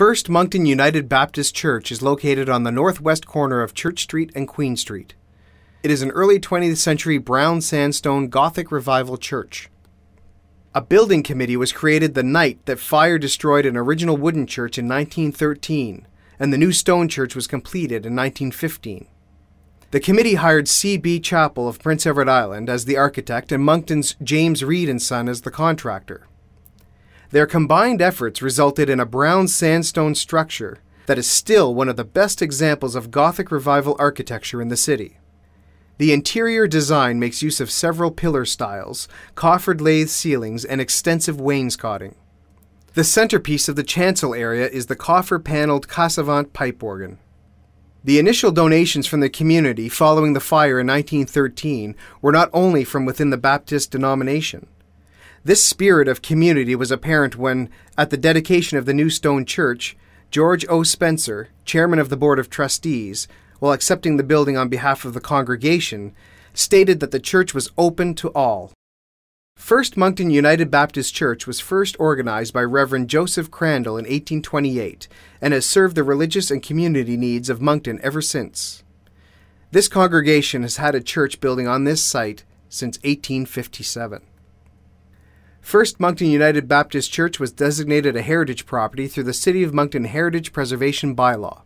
First Moncton United Baptist Church is located on the northwest corner of Church Street and Queen Street. It is an early 20th century brown sandstone Gothic revival church. A building committee was created the night that fire destroyed an original wooden church in 1913, and the new stone church was completed in 1915. The committee hired C.B. Chappell of Prince Edward Island as the architect and Moncton's James Reed and Son as the contractor. Their combined efforts resulted in a brown sandstone structure that is still one of the best examples of Gothic revival architecture in the city. The interior design makes use of several pillar styles, coffered lathe ceilings, and extensive wainscoting. The centerpiece of the chancel area is the coffer paneled Casavant pipe organ. The initial donations from the community following the fire in 1913 were not only from within the Baptist denomination. This spirit of community was apparent when, at the dedication of the new stone church, George O. Spencer, chairman of the Board of Trustees, while accepting the building on behalf of the congregation, stated that the church was open to all. First Moncton United Baptist Church was first organized by Reverend Joseph Crandall in 1828 and has served the religious and community needs of Moncton ever since. This congregation has had a church building on this site since 1857. First Moncton United Baptist Church was designated a heritage property through the City of Moncton Heritage Preservation Bylaw.